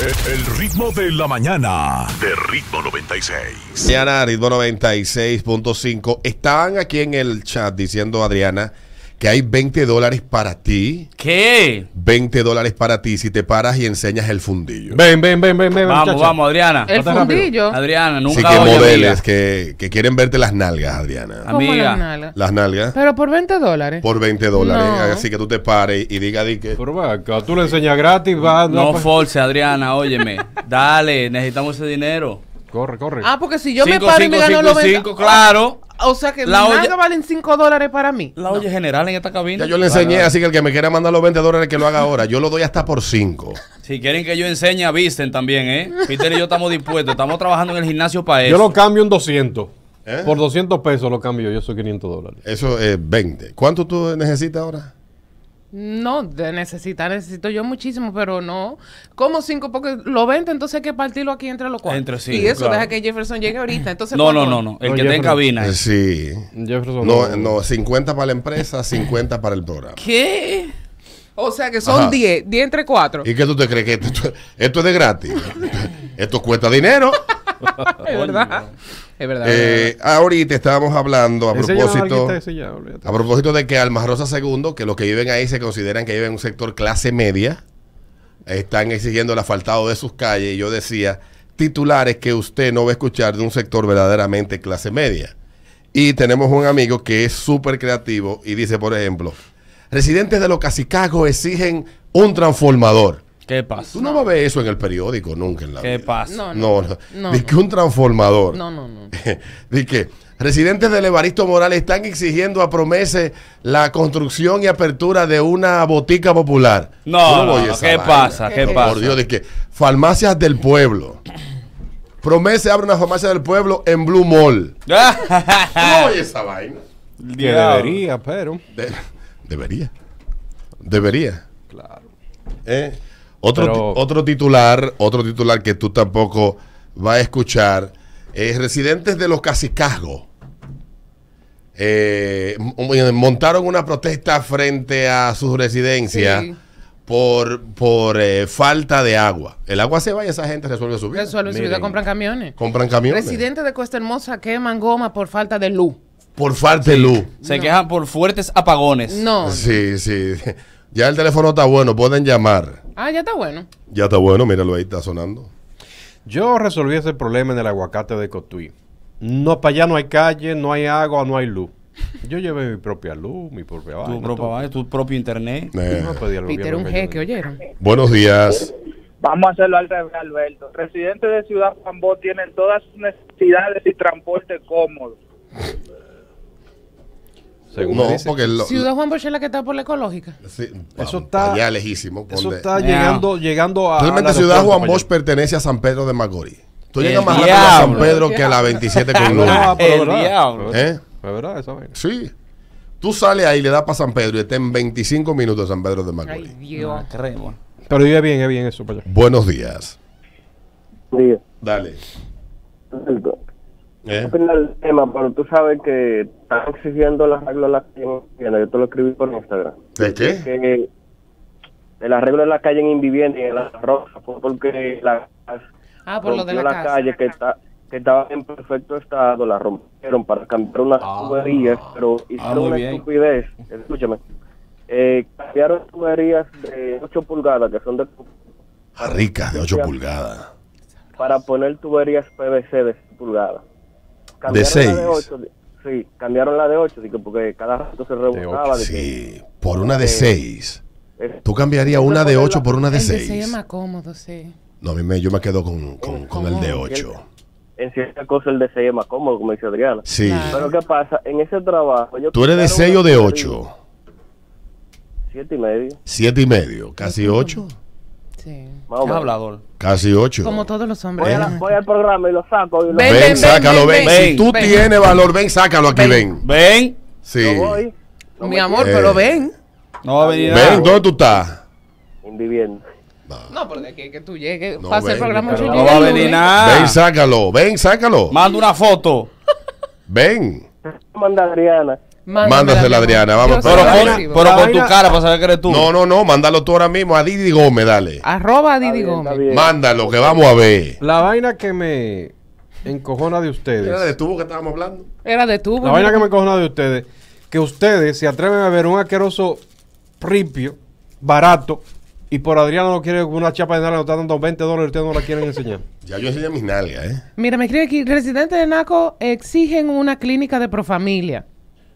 El ritmo de la mañana de Ritmo 96. Mañana, ritmo 96.5. Estaban aquí en el chat diciendo, Adriana, que hay 20 dólares para ti. ¿Qué? 20 dólares para ti si te paras y enseñas el fundillo. Ven, ven, ven, ven, ven. Vamos, muchacha. vamos, Adriana. El fundillo. Adriana, Así nunca que oye, modeles que, que quieren verte las nalgas, Adriana. ¿Cómo Amiga. las nalgas? Las nalgas Pero por 20 dólares. por 20 dólares. No. Así que tú te pares y diga di que... Pero ve acá, tú le enseñas gratis, va. No pues. force, Adriana, óyeme. Dale, necesitamos ese dinero. Corre, corre. Ah, porque si yo me Cinco, paro y me gano cinco, los 20 cinco, claro. O sea que La olla- valen 5 dólares para mí. La olla general en esta cabina. Ya yo le enseñé, así que el que me quiera mandar los 20 dólares que lo haga ahora. Yo lo doy hasta por 5. Si quieren que yo enseñe, avisen también, ¿eh? Peter y yo estamos dispuestos. Estamos trabajando en el gimnasio para eso. Yo lo cambio en 200. ¿Eh? Por 200 pesos lo cambio, yo soy 500 dólares. Eso es 20. ¿Cuánto tú necesitas ahora? No, de necesitar, necesito yo muchísimo, pero no. Como 5, porque los 20, entonces hay que partirlo aquí entre los cuatro. Entre cinco, y eso claro. deja que Jefferson llegue ahorita. Entonces, No, no, no, no. El No, que esté en cabina. Eh, Sí. Jefferson. No, no, 50 para la empresa, 50 para el programa. ¿Qué? O sea que son Ajá. 10, 10 entre 4. ¿Y qué tú te crees que esto, esto es de gratis? esto cuesta dinero. Es verdad. Es verdad. Eh, ahorita estábamos hablando a propósito, ya, a propósito de que Alma Rosa II, que los que viven ahí se consideran que viven en un sector clase media, están exigiendo el asfaltado de sus calles. Y yo decía, titulares que usted no va a escuchar de un sector verdaderamente clase media. Y tenemos un amigo que es súper creativo y dice, por ejemplo, residentes de los Casicagos exigen un transformador. ¿Qué pasa? Tú no vas a ver eso en el periódico nunca en la ¿Qué vida. pasa? No, No, no. No, Dice que un transformador. no, no, no. Dice que residentes del Evaristo Morales están exigiendo a Promese la construcción y apertura de una botica popular. No, no, ¿qué vaina. pasa? ¿Qué Por pasa? Por Dios, dice que farmacias del pueblo. Promese abre una farmacia del pueblo en Blue Mall. ¿Tú no oyes esa vaina? Debería, pero. De- debería. Debería. Claro. ¿Eh? Otro, Pero- otro titular, otro titular que tú tampoco vas a escuchar, es residentes de los Casicasgos. eh, montaron una protesta frente a su residencia Sí. por, por eh, falta de agua. El agua se va y esa gente resuelve su vida. Resuelve su vida, compran camiones. Compran camiones. Residentes de Costa Hermosa queman goma por falta de luz. Por falta de luz. Se quejan por fuertes apagones. No. Sí, sí. Ya el teléfono está bueno, pueden llamar. Ah, ya está bueno. Ya está bueno, míralo ahí, está sonando. Yo resolví ese problema en el aguacate de Cotuí. No, para allá no hay calle, no hay agua, no hay luz. Yo llevé mi propia luz, mi propia vaina. Tu vaina, tu propio internet. Eh, No pedí al Peter, un jeque, ¿oyeron? buenos días. Vamos a hacerlo al revés, Alberto. Residentes de Ciudad Juan Bosch tienen todas sus necesidades y transporte cómodo. Según No, dice. porque lo- Ciudad Juan Bosch es la que está por la ecológica. Sí, Eso está- allá lejísimo. Eso está llegando, llegando a. Realmente al Ciudad Juan Bosch pertenece a San Pedro de Macorís. Tú llegas más rápido a San. Pedro que a la 27 con Ah, uno. pero El verdad. diablo. ¿Es ¿Eh? verdad esa vaina? Sí. Tú sales ahí, le das para San Pedro y está en 25 minutos San Pedro de Ay, Macorís. Dios. Ah, re- bueno. Pero es bien, es bien eso para allá. Buenos días. Sí, Dale. ¿Eh? Opina el tema, pero tú sabes que están exigiendo el arreglo de la calle en vivienda. Yo te lo escribí por Instagram. ¿De qué? Que el arreglo de la calle en Invivienda y en la Rosa fue porque la, Ah, por lo de la rompió casa. calle que está que estaba en perfecto estado, la rompieron para cambiar unas tuberías, pero hicieron muy una bien. estupidez. Escúchame. Eh, cambiaron tuberías de 8 pulgadas, que son de Ah, Ricas de 8 pulgadas. para poner tuberías PVC de 6 pulgadas. De seis. la de 8, sí, cambiaron la de 8, porque cada rato se rebotaba. de que- Sí, por una de 6. eh, ¿Tú cambiarías una de 8 por una de El de seis es 6? más cómodo, sí. No, a mí me, yo me quedo con, con- con el de 8. En cierta cosa el de 6 es más cómodo, como dice Adriana. Sí. Pero ¿qué pasa? En ese trabajo... ellos ¿Tú eres de quitaron 6 o de tubería, 8? Siete y medio, 7 y medio, casi 8. Sí. hablador. Casi 8. Como todos los hombres. Voy, a la- voy al programa y lo saco y lo, Ven, Ven, ven, sácalo, ven. ven, Si tú ven. tienes valor, ven, sácalo aquí, ven. Ven. Sí. voy. No Mi amor, Eh. pero ven. No va a venir Ven, nada. ¿dónde tú estás? En vivienda. No, pero de aquí que tú llegues, No, el ven, programa. pero No va a venir nada. Ven, sácalo, ven, sácalo. Manda una foto. Ven. Manda a Adriana Mándasela, Adriana, vamos. Pero con, pero con tu cara para saber que eres tú. No, no, no, mándalo tú ahora mismo a Didi Gómez, dale. Arroba Didi Está bien, está Gómez. Mándalo, que vamos a ver. La vaina que me encojona de ustedes. ¿Era de tubo que estábamos hablando? Era de tu. La vaina que me encojona de ustedes. Que ustedes se atreven a ver un asqueroso ripio, barato, y por Adriana no quiere una chapa de nada, le están dando 20 dólares y ustedes no la quieren enseñar. Ya yo enseñé mis nalgas, ¿eh? Mira, me escribe aquí, residentes de Naco exigen una clínica de profamilia.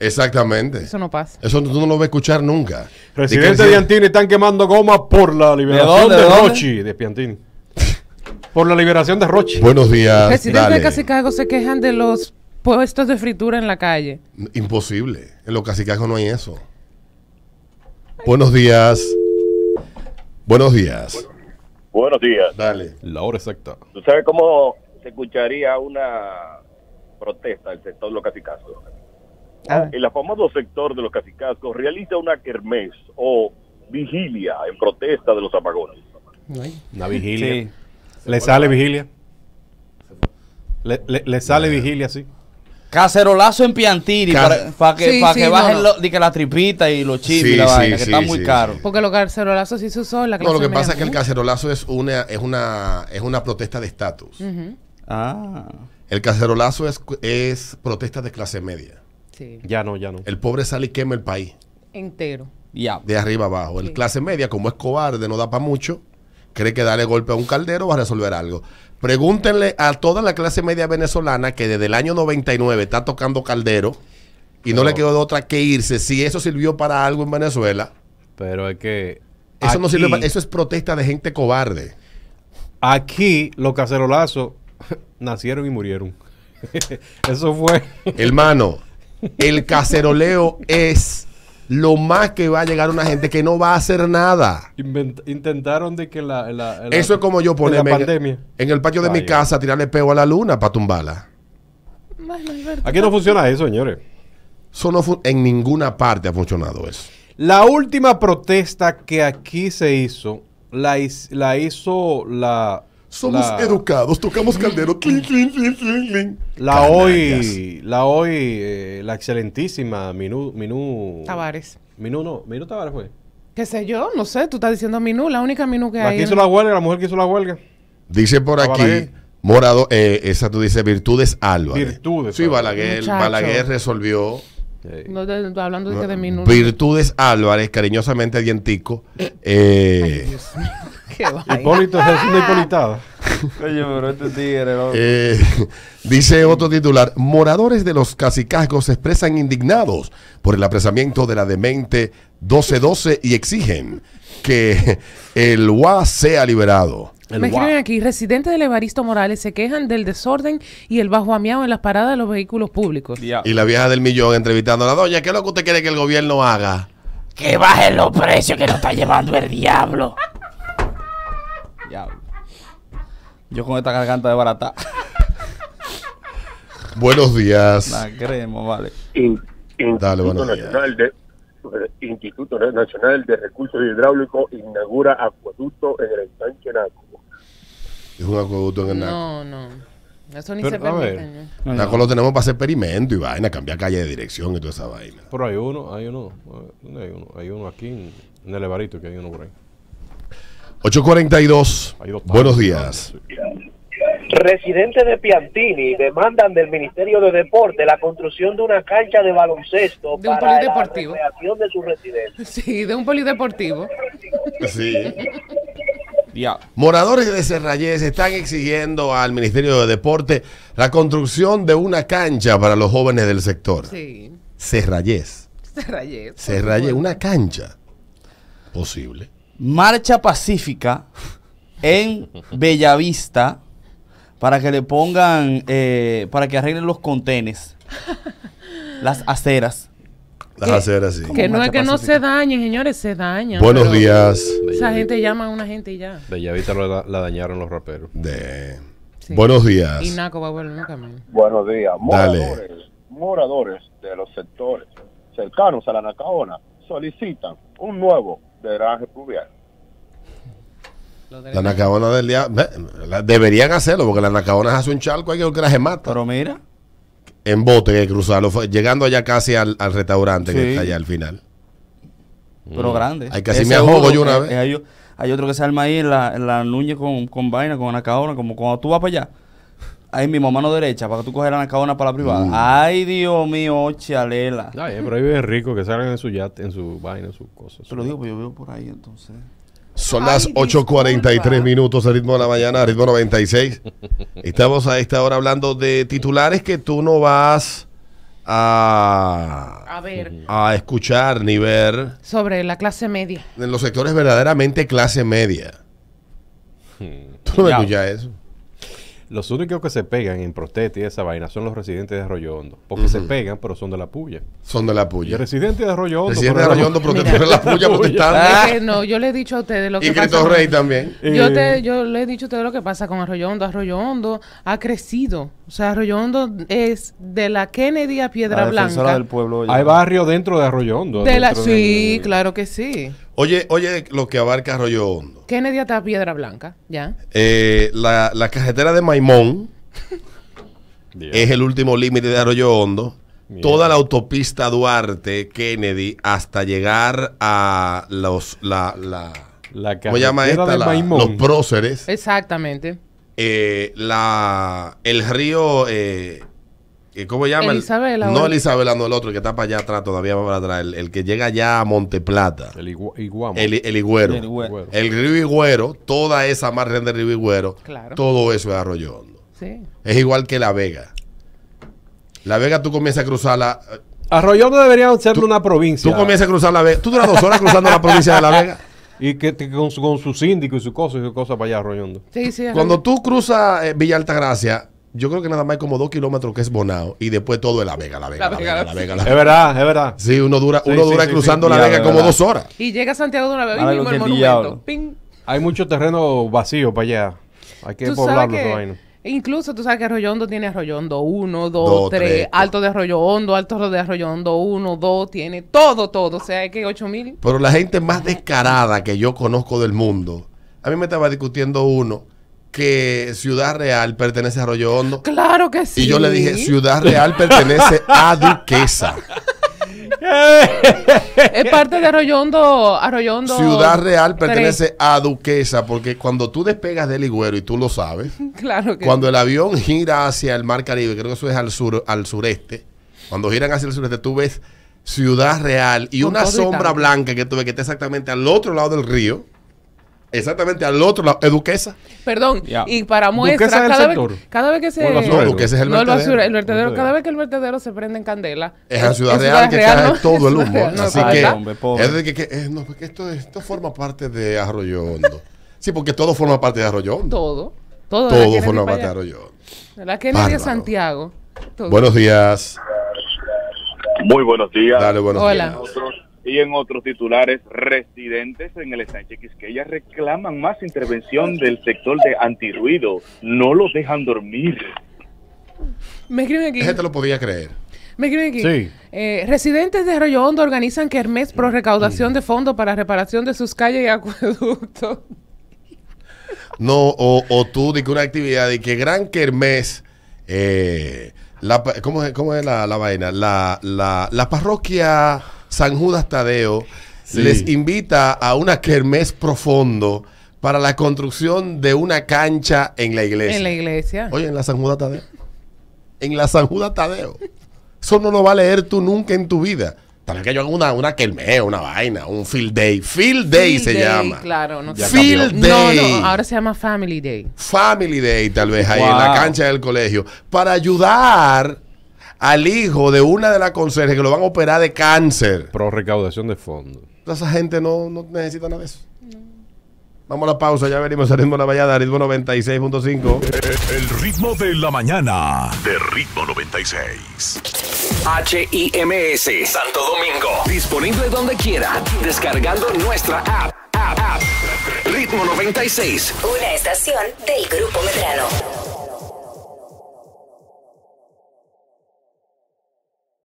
Exactamente. Eso no pasa. Eso tú no lo vas a escuchar nunca. Residentes de que- Piantini están quemando goma por la liberación de, de dónde? Rochi. De Piantini. por la liberación de Rochi. Buenos días. residentes de Casicago se quejan de los puestos de fritura en la calle. Imposible. En los casicajos no hay eso. Buenos días. Buenos días. Buenos días. Dale. La hora exacta. ¿Tú sabes cómo se escucharía una protesta del sector de los cacicazgos? A ver. El famoso sector de los cacicazgos realiza una kermés o vigilia en protesta de los apagones. Una vigilia. Sí. Le sale vigilia. Le, le- le sale vigilia, sí. Cacerolazo en Piantini para, para que, Sí, para sí, que bajen no. lo- di que la tripita y los chips Sí, y la sí, vaina, que sí, está muy sí, caro. Porque los carcerolazos sí se usó en la clase No, lo que pasa es que el cacerolazo es una, es una, es una protesta de estatus. Ah. El cacerolazo es, es protesta de clase media. Sí, Ya no, ya no. El pobre sale y quema el país. entero. Ya. De arriba abajo. El clase media, como es cobarde, no da para mucho, cree que darle golpe a un caldero va a resolver algo. Pregúntenle a toda la clase media venezolana que desde el año 99 está tocando caldero y no le quedó de otra que irse. Si eso sirvió para algo en Venezuela, Pero es que. eso no sirve para, Eso es protesta de gente cobarde. Aquí los cacerolazos nacieron y murieron. Eso fue. Hermano, el caceroleo es lo más que va a llegar una gente que no va a hacer nada. Invent- intentaron de que la, la- la- Eso es como yo ponerme en, pandemia. en el patio de mi casa, tirarle peo a la luna para tumbarla. Aquí no funciona eso, señores. Eso no en ninguna parte ha funcionado eso. La última protesta que aquí se hizo, la hizo la. Somos la, educados, tocamos caldero. La Canallas. hoy, la hoy, eh, la excelentísima Minú, Minú. Tavares. Minú no, Minú Tavares fue. ¿Qué sé yo? No sé, tú estás diciendo Minú, la única Minú que La hay. que hizo en- la huelga, la mujer que hizo la huelga. Dice por aquí. Morado, eh, esa tú dices Virtudes Álvarez. Virtudes Sí. Balaguer, Muchacho. Balaguer resolvió. Eh, No, de- de- hablando de, que de Minú. Virtudes Álvarez, cariñosamente dientico. Eh, Qué vaina. Hipólito es una hipolitada. Oye, pero este tigre. Eh, dice otro titular, moradores de los cacicazgos se expresan indignados por el apresamiento de la demente 1212 y exigen que el UA sea liberado. El Me escriben aquí, residentes del Evaristo Morales se quejan del desorden y el bajo amiado en las paradas de los vehículos públicos. Y la vieja del millón entrevistando a la doña, ¿qué es lo que usted quiere que el gobierno haga? Que bajen los precios que nos está llevando el diablo. Diablo. Yo con esta garganta de barata. Buenos días. La crema, vale. In- Dale, buenos días. Nacional de Instituto Nacional de Recursos Hidráulicos inaugura acueducto en el ensanche Naco. Es un acueducto en el Naco. No, no. Eso ni Pero, se permite. ¿no? Naco lo tenemos para hacer experimento y vaina, cambiar calle de dirección y toda esa vaina. Pero hay uno, hay uno. ¿Dónde hay uno? Hay uno aquí en, en el Evarito que hay uno por ahí. 842. Hay dos Buenos días. Residentes de Piantini demandan del Ministerio de Deporte la construcción de una cancha de baloncesto De un para la polideportivo. recreación de sus residentes. Sí, de un polideportivo. Sí. Diablo. Moradores de Serrayés están exigiendo al Ministerio de Deporte la construcción de una cancha para los jóvenes del sector. Sí. Serrayés. Se rayé. Serrayés, una cancha. Posible. Marcha pacífica en Bellavista para que le pongan, eh, para que arreglen los contenes, las aceras. Las aceras, sí. Que no es que no se dañen, señores, se dañan. Buenos pero días. Esa gente llama a una gente y ya. Bellavista lo da- la dañaron los raperos. De... Sí. Buenos días. Y Naco va a volver nunca más. Buenos días. Dale. Moradores, moradores de los sectores cercanos a la Nacaona solicitan un nuevo drenaje pluvial. La nacaona del día. la- Deberían hacerlo porque la nacaona hace un charco hay que el se mata. Pero mira, en bote que cruzarlo, fue- llegando allá casi al, al restaurante que está allá al final. Pero grande. Ay, casi me ahogo yo una eh, vez. Hay, hay otro que se arma ahí en la, en la nuña con, con vaina, con anacaona, como cuando tú vas para allá. Ahí mismo, mano derecha, para que tú coges la anacaona para la privada. Mm. Ay, Dios mío, chalela. Ay, pero ahí vive rico que salgan en su yate, en su vaina, en sus cosas. Te lo digo, pues yo veo por ahí entonces. Son Ay, las 8.43 disculpa. minutos al ritmo de la mañana, ritmo 96. Estamos a esta hora hablando de titulares que tú no vas a, A ver, a escuchar ni ver sobre la clase media. en los sectores verdaderamente clase media. Tú no me escuchas eso. Los únicos que se pegan en protesta y esa vaina son los residentes de Arroyo Hondo. Porque se pegan, pero son de la puya. Son de la Y puya. el residente de Arroyo Hondo. Presidente de pero Arroyo Hondo Mira. en la puya protestando. Es que no, yo le he dicho a ustedes lo que Y Cristo pasa. Rey también. Yo, Eh, te, yo le he dicho a ustedes lo que pasa con Arroyo Hondo. Arroyo Hondo ha crecido. O sea, Arroyo Hondo es de la Kennedy a Piedra La Blanca. del pueblo. oye. Hay barrio dentro de Arroyo Hondo. De la, dentro sí, claro que sí. Oye, oye lo que abarca Arroyo Hondo. Kennedy hasta Piedra Blanca, ya. Eh, la, la carretera de Maimón es el último límite de Arroyo Hondo. Mierda. Toda la autopista Duarte, Kennedy, hasta llegar a los, la, la, La ¿cómo llama esta? de La- Maimón. los próceres. Exactamente. Eh, la, el río, eh, eh, ¿cómo se llama? El- Elisabela, No Elisabela, no el otro que está para allá atrás, todavía va para atrás. El, el que llega ya a Monteplata. El iguamo. El, el Higüero. El Higüero. El río Higüero, toda esa margen del río Higüero, Claro. todo eso es Arroyo Hondo. Sí. Es igual que La Vega. La Vega tú comienzas a cruzarla. eh, Arroyo debería ser una provincia. Tú comienzas a cruzar La Vega. Tú duras dos horas cruzando la provincia de La Vega. Y que, que con, su, con su síndico y su cosa y su cosa para allá, Hondo. Sí, sí. Cuando tú cruzas eh, Villa Altagracia, yo creo que nada más hay como dos kilómetros que es Bonao. Y después todo es La Vega, La Vega, La La Vega, Vega, La. Vega. La Es Vega. verdad, es verdad. Sí, uno dura, Sí, uno sí, dura sí, cruzando sí. La Vega como dos horas. Y llega a Santiago de una vez, mismo el monumento. Ping. Hay mucho terreno vacío para allá. Hay que poblarlo incluso tú sabes que Arroyo Hondo tiene Arroyo Hondo 1, 2, Dos, 3, tres, Alto de Arroyo Hondo, Alto de Arroyo Hondo 1, 2, tiene todo, todo. O sea, hay que 8 mil. Pero la gente más descarada que yo conozco del mundo, a mí me estaba discutiendo uno que Ciudad Real pertenece a Arroyo Hondo. Claro que sí. Y yo le dije, Ciudad Real pertenece a Duquesa. Es parte de Arroyo Hondo. Arroyo Hondo Ciudad Real pertenece a Duquesa porque cuando tú despegas del Higüero, y tú lo sabes, Claro que cuando el avión gira hacia el Mar Caribe, creo que eso es al sur, al sureste, cuando giran hacia el sureste, tú ves Ciudad Real y Con una y sombra blanca que tú ves que está exactamente al otro lado del río. Exactamente al otro lado, es Duquesa. Perdón, y para Duquesa muestra, es el cada vez, sector. cada vez que se... No, Duquesa es el No, el vertedero. basura- el vertedero. Cada vez que el vertedero se prende en candela. Es en Ciudad Real que cae ¿no? todo el humo. Real, no, Así que, hombre, es de que, que- eh, no, esto, esto forma parte de Arroyo Hondo. Sí, porque todo forma parte de Arroyo Hondo. Todo. Todo, la Todo forma parte de. Arroyo Hondo. De La Kennedy Bárbaro. de Santiago. Todo. Buenos días. Muy buenos días. Dale, buenos Hola. días. Y en otros titulares, residentes en el Sánchez Quisqueya reclaman más intervención del sector de antirruido. No los dejan dormir. Me escriben aquí. Ese te lo podía creer. Me escriben aquí. Sí. Eh, residentes de Arroyo Hondo organizan kermés pro recaudación de fondos para reparación de sus calles y acueductos. No, o, o tú de que una actividad de que Gran Kermés, eh, la, ¿cómo, es, cómo es la, la vaina? La, la, la parroquia San Judas Tadeo Sí. les invita a una Kermés profundo para la construcción de una cancha en la iglesia. En la iglesia. Oye, en la San Judas Tadeo. En la San Judas Tadeo. Eso no lo va a leer tú nunca en tu vida. Tal vez que yo haga una, una kermés, una vaina, un field day. Field day Field se Day, llama. Claro, no Ya Field No, day. no, ahora se llama Family Day. Family Day, tal vez ahí en la cancha del colegio, para ayudar al hijo de una de las conserjes que lo van a operar de cáncer. Pro recaudación de fondos. Toda esa gente no, no necesita nada de eso. Vamos a la pausa, ya venimos al ritmo de la vallada, ritmo 96.5. El ritmo de la mañana de Ritmo 96. HIMS Santo Domingo. Disponible donde quiera. Descargando nuestra app. app, app. Ritmo 96. Una estación del Grupo Medrano.